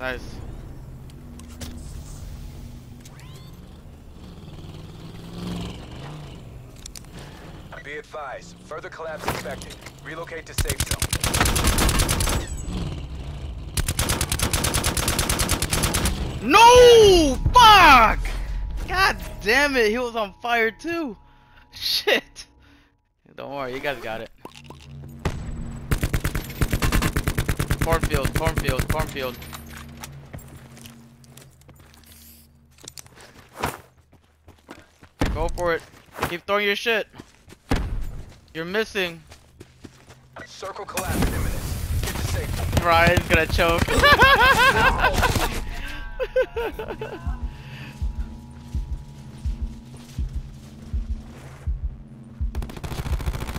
Nice. Be advised, further collapse expected. Relocate to safe zone. No! Fuck! God damn it, he was on fire too. Shit. Don't worry, you guys got it. Cornfield, cornfield, cornfield. For it. Keep throwing your shit. You're missing. Circle collapse imminent. Get to safe zone. Brian's gonna choke.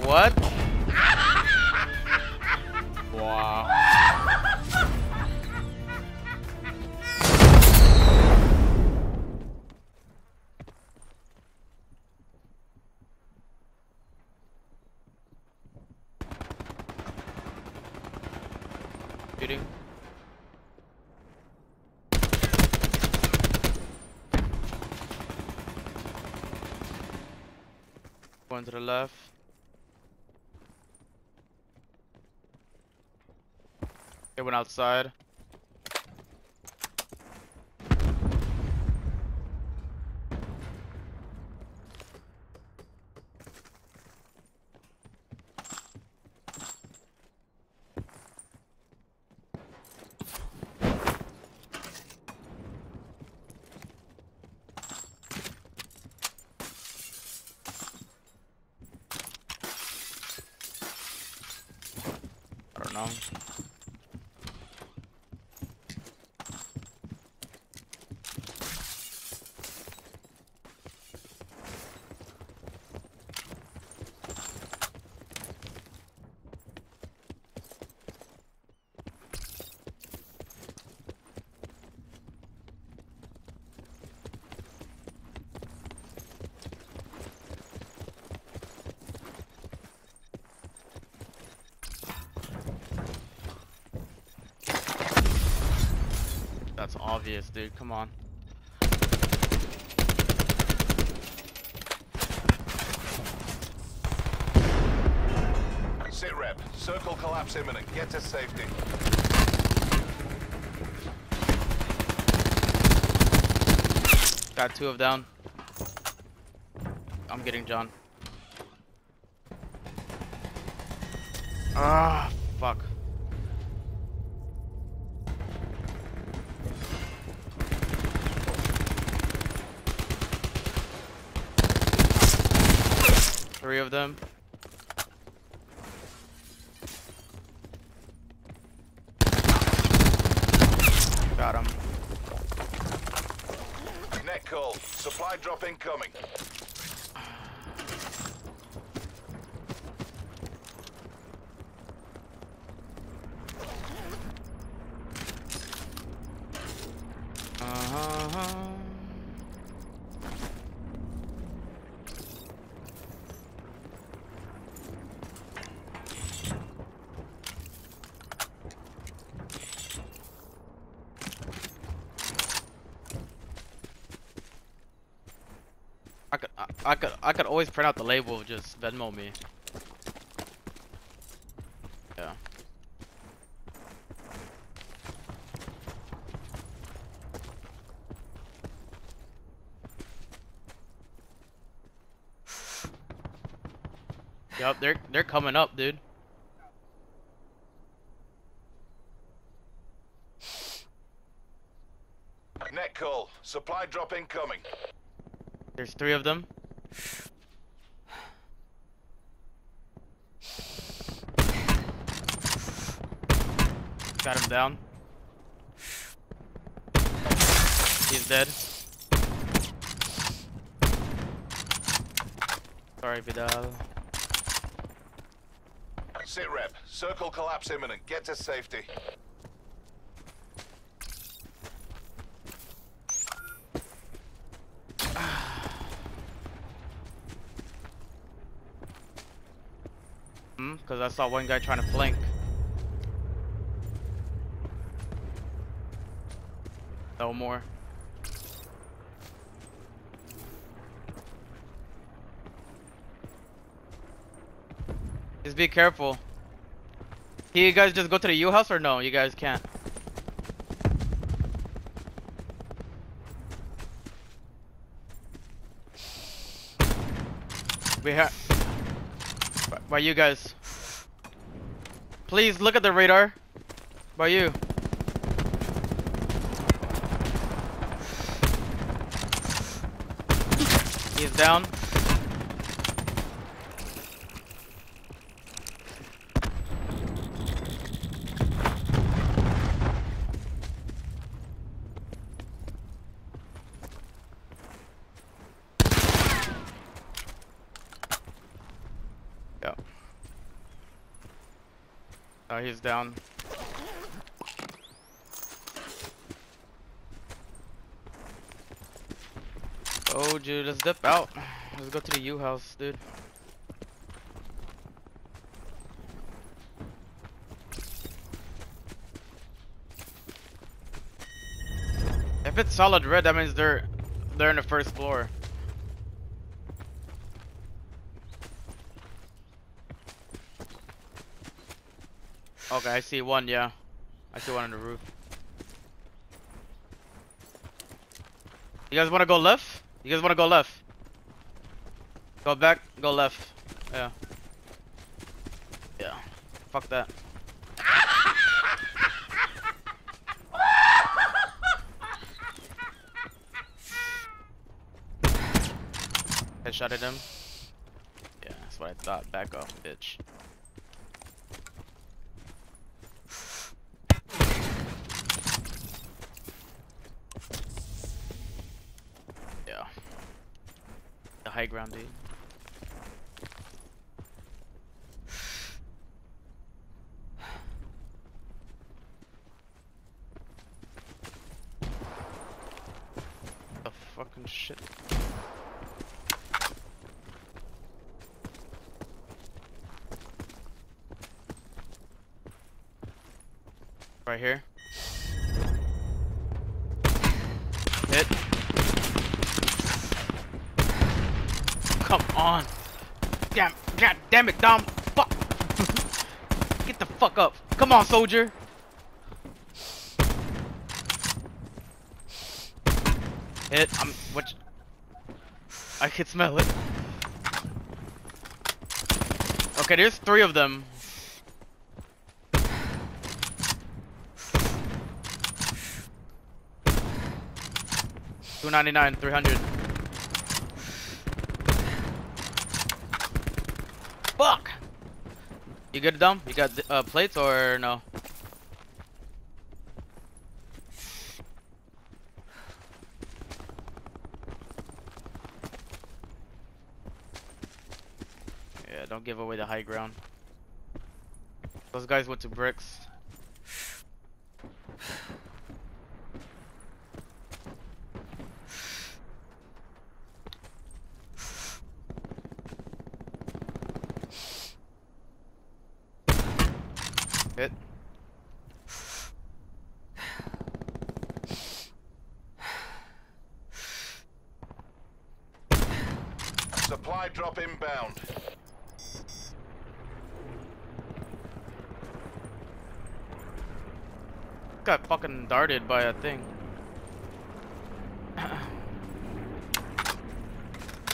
what? Shooting. To the left. It went outside. I obvious, dude. Come on. Sit rep. Circle collapse imminent. Get to safety. Got two of down. I'm getting John. Ah, fuck. Three of them. Got him. Net call. Supply drop incoming. Uh-huh. I could, I, could, always print out the label, just Venmo me. Yeah. Yup, they're they're coming up, dude. Net call. Supply drop incoming. There's three of them. Got him down. He's dead. Sorry, Vidal. Sit rep. Circle collapse imminent. Get to safety. Ah. Because I saw one guy trying to flank. No more. Just be careful. Can you guys just go to the U house or no? You guys can't. We have. By you guys. Please look at the radar. By you. He's down. Yeah. Oh, he's down. Oh, dude, let's dip out. Let's go to the U house, dude. If it's solid red, that means they're they're in the first floor. Okay, I see one, yeah. I see one on the roof. You guys wanna go left? You guys wanna go left? Go back, go left. Yeah. Yeah. Fuck that. Headshot at him. Yeah, that's what I thought. Back off, bitch. The high ground, dude. The fucking shit. Right here. Hit. Come on. Damn, god damn it, Dom. Fuck. Get the fuck up. Come on, soldier. Hit. I'm. What? I can smell it. Okay, there's three of them. Two ninety nine, three hundred. Fuck! You good, Dom? You got uh, plates or no? Yeah, don't give away the high ground. Those guys went to bricks. Hit. Supply drop inbound. Got fucking darted by a thing.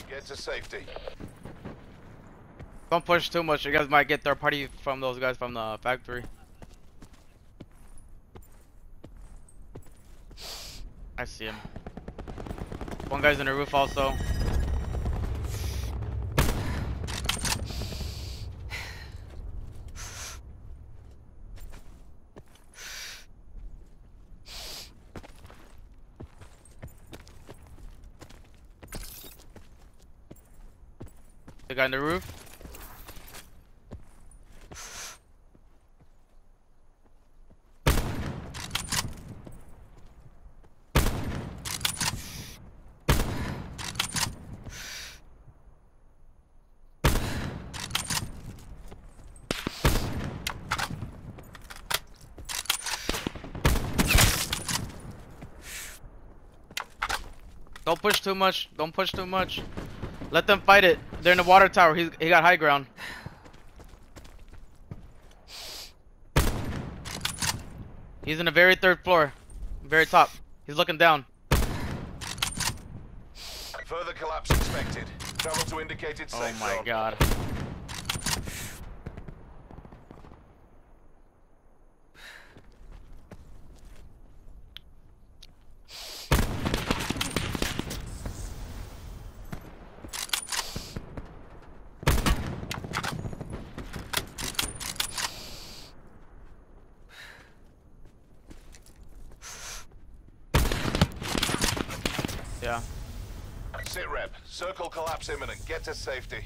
Get to safety. Don't push too much. You guys might get their party from those guys from the factory. I see him. One guy's in the roof also. The guy in the roof. Don't push too much. Don't push too much. Let them fight it. They're in the water tower. He's, he got high ground. He's in the very third floor. Very top. He's looking down. Further collapse expected. Travel to indicated Oh my zone. god. Yeah. Sit rep. Circle collapse imminent. Get to safety.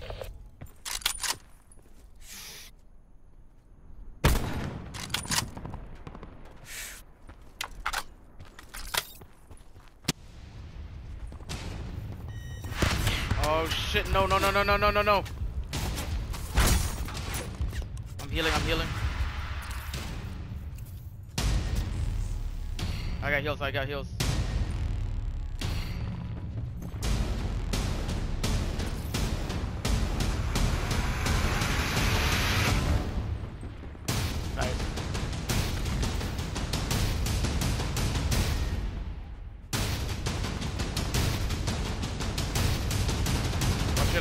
Oh shit, no, no, no, no, no, no, no, no. I'm healing, I'm healing. I got heals, I got heals.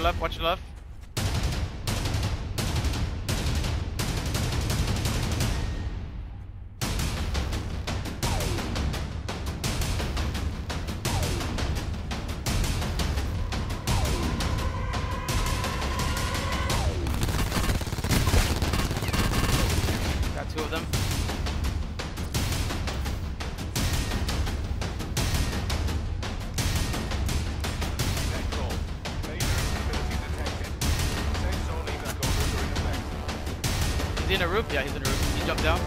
Your left, watch your left. He's in a roof, yeah, he's in a roof. He jumped down.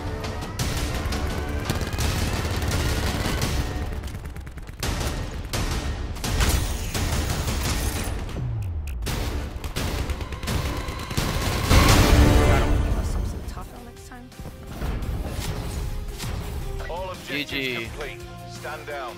something tougher next time. All objectives GG. Stand down.